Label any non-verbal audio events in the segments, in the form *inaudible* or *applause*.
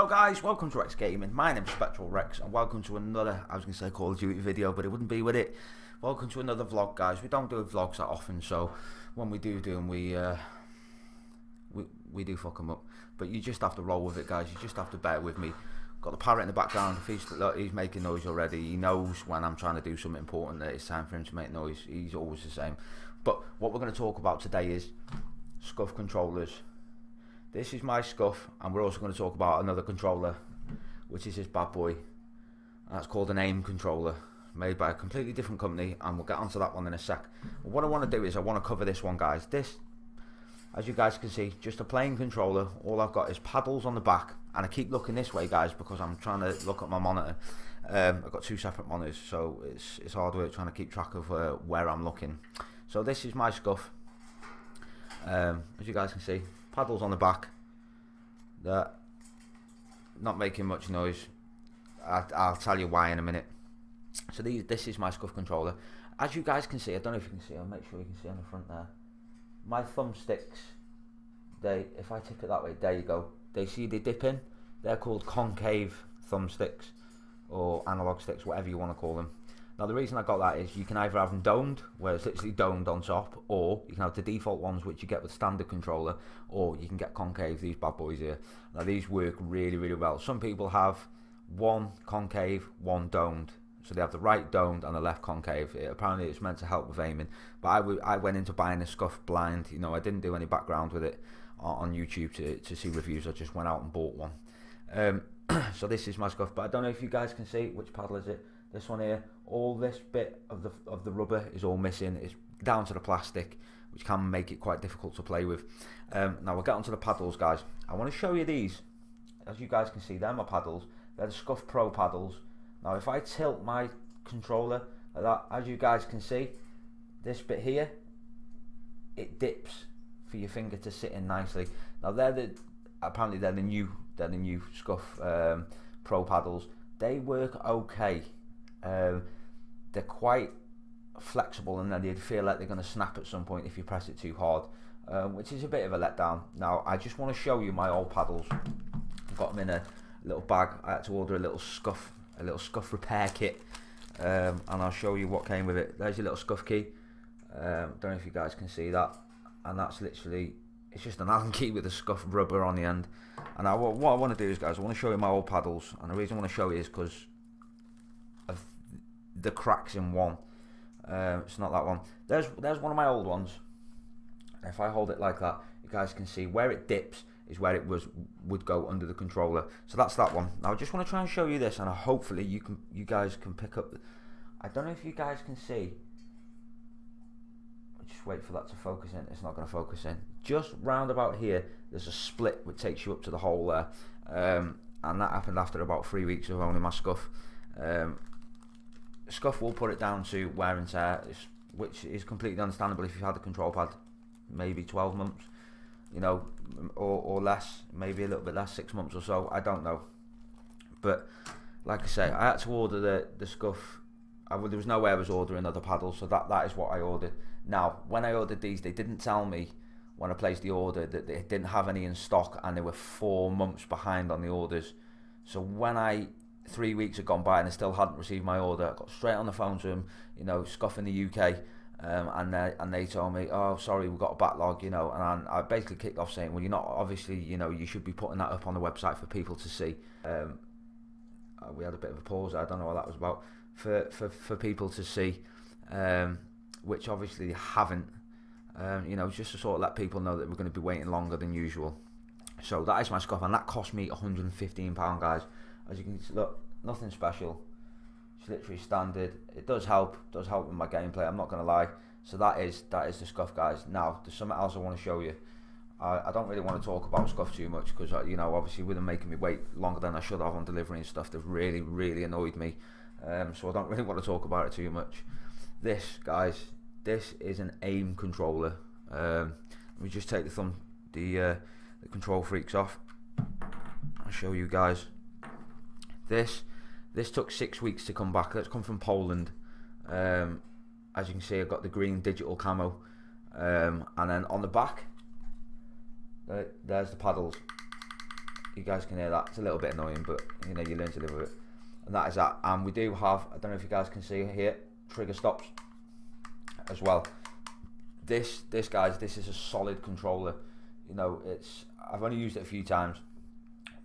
Hello guys, welcome to Rex Gaming. My name is Spectral Rex and welcome to another, I was going to say Call of Duty video, but it wouldn't be with it. Welcome to another vlog guys. We don't do vlogs that often, so when we do do them, we, uh, we, we do fuck them up. But you just have to roll with it guys, you just have to bear with me. Got the parrot in the background, if he's, look, he's making noise already, he knows when I'm trying to do something important that it's time for him to make noise. He's always the same. But what we're going to talk about today is SCUF controllers this is my SCUF, and we're also going to talk about another controller, which is this bad boy. That's called an AIM controller, made by a completely different company, and we'll get onto that one in a sec. But what I want to do is I want to cover this one, guys. This, as you guys can see, just a plain controller. All I've got is paddles on the back, and I keep looking this way, guys, because I'm trying to look at my monitor. Um, I've got two separate monitors, so it's it's hard work trying to keep track of uh, where I'm looking. So this is my SCUF. Um, as you guys can see, paddles on the back that not making much noise. I, I'll tell you why in a minute. So these, this is my SCUF controller. As you guys can see I don't know if you can see I'll make sure you can see on the front there. My thumbsticks they if I tip it that way there you go. They see they dip in? They're called concave thumbsticks or analog sticks whatever you want to call them now the reason I got that is you can either have them domed, where it's literally domed on top, or you can have the default ones which you get with standard controller, or you can get concave, these bad boys here. Now these work really, really well. Some people have one concave, one domed. So they have the right domed and the left concave. It, apparently it's meant to help with aiming. But I, I went into buying a SCUF blind. You know, I didn't do any background with it on, on YouTube to, to see reviews. I just went out and bought one. Um, *clears throat* so this is my SCUF, But I don't know if you guys can see which paddle is it. This one here, all this bit of the of the rubber is all missing. It's down to the plastic, which can make it quite difficult to play with. Um, now we'll get onto the paddles, guys. I want to show you these. As you guys can see, they're my paddles. They're the SCUF Pro paddles. Now if I tilt my controller like that, as you guys can see, this bit here, it dips for your finger to sit in nicely. Now they're the apparently they're the new they're the new SCUF um, Pro paddles. They work okay um, they're quite flexible and then they feel like they're going to snap at some point if you press it too hard, um, which is a bit of a letdown. Now, I just want to show you my old paddles. I've got them in a little bag. I had to order a little SCUF, a little SCUF repair kit, um, and I'll show you what came with it. There's your little SCUF key. Um, don't know if you guys can see that, and that's literally it's just an Allen *laughs* key with a SCUF rubber on the end. And I, what I want to do is, guys, I want to show you my old paddles, and the reason I want to show you is because the cracks in one. Uh, it's not that one. There's there's one of my old ones. If I hold it like that, you guys can see where it dips is where it was would go under the controller. So that's that one. Now I just want to try and show you this, and hopefully you can you guys can pick up. I don't know if you guys can see. Just wait for that to focus in. It's not going to focus in. Just round about here, there's a split which takes you up to the hole there, um, and that happened after about three weeks of owning my SCUF. Um, SCUF will put it down to wear and tear, which is completely understandable if you've had the control pad maybe 12 months, you know, or, or less, maybe a little bit less, six months or so, I don't know. But like I say, I had to order the, the SCUF. I, there was no way I was ordering other paddles, so that, that is what I ordered. Now, when I ordered these, they didn't tell me when I placed the order that they didn't have any in stock and they were four months behind on the orders. So when I three weeks had gone by and I still hadn't received my order. I got straight on the phone to him, you know, SCUF in the UK, um, and they and they told me, oh, sorry, we've got a backlog, you know, and I, I, basically kicked off saying, well, you're not obviously, you know, you should be putting that up on the website for people to see. Um, uh, we had a bit of a pause. I don't know what that was about for for for people to see, um, which obviously haven't. Um, you know, just to sort of let people know that we're going to be waiting longer than usual. So that is my SCUF, and that cost me 115 pound, guys. As you can see, look, nothing special. It's literally standard. It does help, does help with my gameplay. I'm not gonna lie. So that is that is the SCUF, guys. Now there's something else I want to show you. I, I don't really want to talk about SCUF too much because uh, you know obviously with them making me wait longer than I should have on delivery and stuff, they've really really annoyed me. Um, so I don't *laughs* really want to talk about it too much. This, guys, this is an aim controller. Um, let me just take the thumb, the uh, the KontrolFreeks off. I'll show you guys. This this took six weeks to come back. That's come from Poland. Um, as you can see, I've got the green digital camo, um, and then on the back, there's the paddles. you guys can hear that. It's a little bit annoying, but you know you learn to live with it. And that is that. And we do have, I don't know if you guys can see here, trigger stops as well. This, this guys, this is a solid controller. You know, it's I've only used it a few times,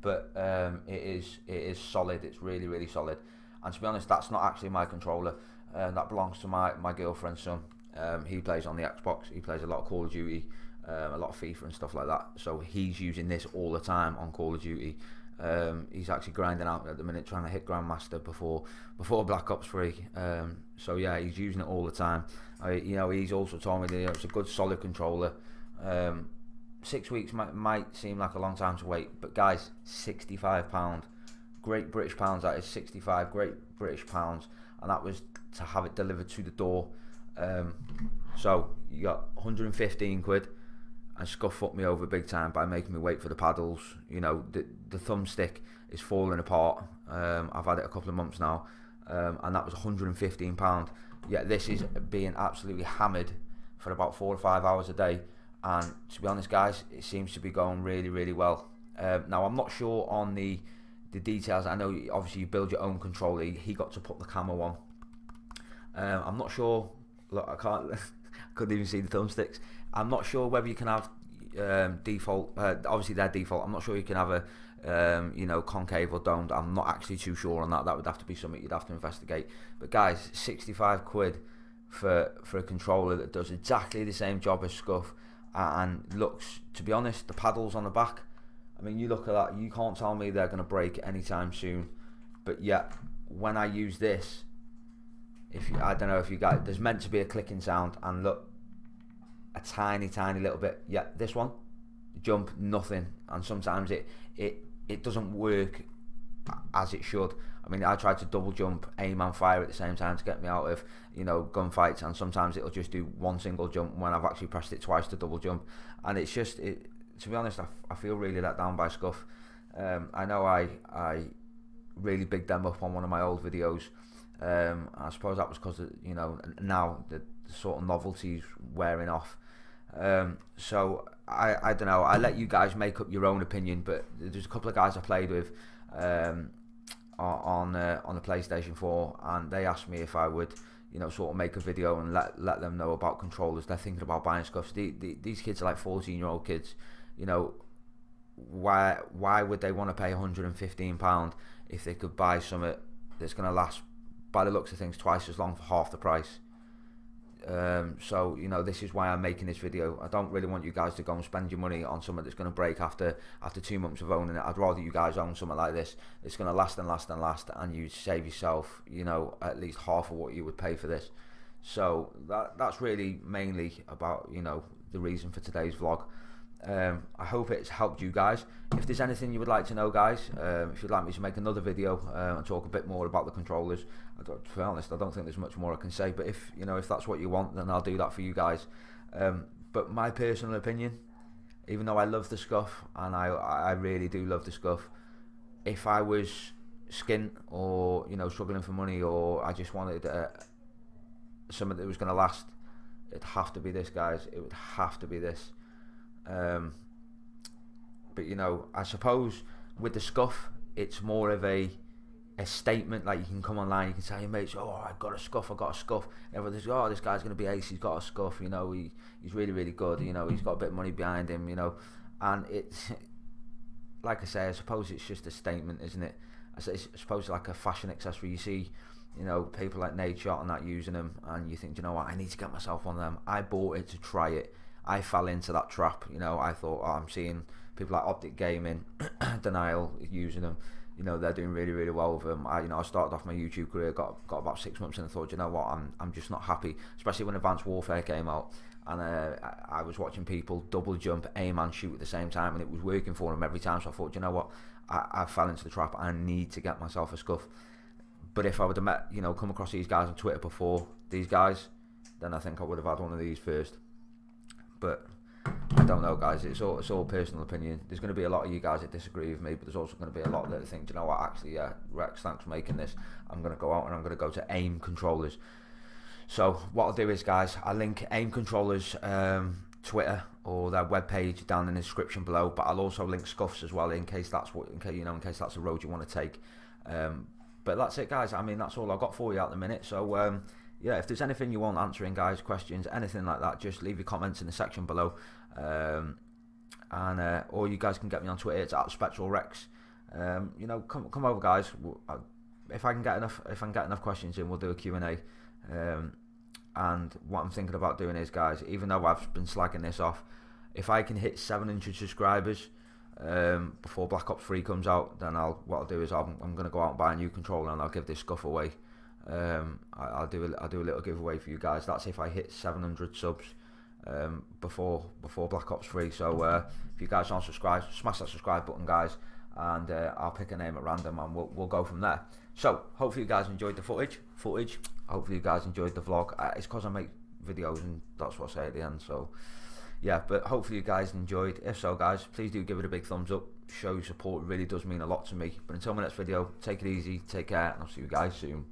but um, it is it is solid. It's really really solid. And to be honest, that's not actually my controller. Uh, that belongs to my my girlfriend's son. Um, he plays on the Xbox. He plays a lot of Call of Duty, um, a lot of FIFA and stuff like that. So he's using this all the time on Call of Duty. Um, he's actually grinding out at the minute, trying to hit Grandmaster before before Black Ops 3. Um, so yeah, he's using it all the time. I, you know, he's also told me that you know, it's a good solid controller. Um, six weeks might, might seem like a long time to wait, but guys, 65 pound, great British pounds. That is 65 great British pounds, and that was to have it delivered to the door. Um, so you got 115 quid and Scuf fucked me over big time by making me wait for the paddles. You know, the, the thumbstick is falling apart. Um, I've had it a couple of months now, um, and that was 115 pound. Yet this is being absolutely hammered for about four or five hours a day. And to be honest, guys, it seems to be going really, really well. Um, now I'm not sure on the the details. I know obviously you build your own controller. He, got to put the camo on. Um, I'm not sure. Look, I can't. *laughs* couldn't even see the thumbsticks. I'm not sure whether you can have um, default. Uh, obviously, they're default. I'm not sure you can have a um, you know concave or domed. I'm not actually too sure on that. That would have to be something you'd have to investigate. But guys, 65 quid for for a controller that does exactly the same job as Scuf and looks. To be honest, the paddles on the back. I mean, you look at that. You can't tell me they're going to break anytime soon. But yet, when I use this, if you, I don't know if you got, there's meant to be a clicking sound, and look, a tiny, tiny little bit. Yeah, this one, jump, nothing. And sometimes it it it doesn't work as it should. I mean, I tried to double jump, aim and fire at the same time to get me out of, you know, gunfights, and sometimes it'll just do one single jump when I've actually pressed it twice to double jump, and it's just, it, to be honest, I, I feel really let down by SCUF. Um, I know I I really bigged them up on one of my old videos. Um, I suppose that was because you know now the, the sort of novelty's wearing off. Um, so I, I don't know. I let you guys make up your own opinion, but there's a couple of guys I played with um, on uh, on the PlayStation 4, and they asked me if I would, you know, sort of make a video and let let them know about controllers. They're thinking about buying stuff. The, the, these kids are like 14 year old kids. You know, why why would they want to pay 115 pound if they could buy something that's going to last, by the looks of things, twice as long for half the price? Um, so you know this is why I'm making this video. I don't really want you guys to go and spend your money on something that's going to break after after two months of owning it. I'd rather you guys own something like this. It's going to last and last and last, and you save yourself, you know, at least half of what you would pay for this. So that that's really mainly about you know the reason for today's vlog. Um, I hope it's helped you guys. If there's anything you would like to know, guys, um, if you'd like me to make another video uh, and talk a bit more about the controllers, to be honest, I don't think there's much more I can say. But if you know if that's what you want, then I'll do that for you guys. Um, but my personal opinion, even though I love the SCUF and I I really do love the SCUF, if I was skint or you know struggling for money or I just wanted uh, something that was going to last, it'd have to be this, guys. It would have to be this. Um, but you know, I suppose with the SCUF, it's more of a a statement. Like you can come online, you can tell your mates, "Oh, I got a SCUF, I got a Scuf." Everyone's, like "Oh, this guy's going to be ace. He's got a SCUF. You know, he he's really really good. You know, he's got a bit of money behind him. You know, and it's like I say, I suppose it's just a statement, isn't it? I, suppose like a fashion accessory. You see, you know, people like Nadeshot and that using them, and you think, you know what, I need to get myself one of them. I bought it to try it. I fell into that trap. You know, I thought, oh, I'm seeing people like Optic Gaming, *clears throat* Denial using them. You know, they're doing really, really well with them. I, you know, I started off my YouTube career, got got about six months, and I thought, you know what, I'm I'm just not happy. Especially when Advanced Warfare came out, and uh, I, was watching people double jump, aim, and shoot at the same time, and it was working for them every time. So I thought, you know what, I, I fell into the trap. I need to get myself a SCUF. But if I would have met, you know, come across these guys on Twitter before these guys, then I think I would have had one of these first. But I don't know, guys. It's all it's all personal opinion. There's going to be a lot of you guys that disagree with me, but there's also going to be a lot that think, you know what? Actually, yeah, Rex, thanks for making this. I'm going to go out and I'm going to go to AIM controllers. So what I'll do is, guys, I link AIM controllers um, Twitter or their webpage down in the description below. But I'll also link SCUFs as well in case that's what, in case you know, in case that's a road you want to take. Um, but that's it, guys. I mean, that's all I've got for you at the minute. So um, yeah, if there's anything you want answering, guys, questions, anything like that, just leave your comments in the section below. Um, and uh, or you guys can get me on Twitter. It's at Spectral Rex. Um, you know, come come over, guys. If I can get enough, if I can get enough questions in, we'll do a Q and A. Um, and what I'm thinking about doing is, guys, even though I've been slagging this off, if I can hit 700 subscribers um, before Black Ops 3 comes out, then I'll what I'll do is I'll, I'm going to go out and buy a new controller and I'll give this SCUF away. Um, I, will do a, I'll do a little giveaway for you guys. That's if I hit 700 subs um, before before Black Ops 3. So uh, if you guys aren't subscribed, smash that subscribe button, guys, and uh, I'll pick a name at random and we'll, we'll go from there. So hopefully you guys enjoyed the footage. Footage. Hopefully you guys enjoyed the vlog. Uh, it's because I make videos and that's what I say at the end. So yeah, but hopefully you guys enjoyed. If so, guys, please do give it a big thumbs up. Show your support. It really does mean a lot to me. But until my next video, take it easy, take care, and I'll see you guys soon.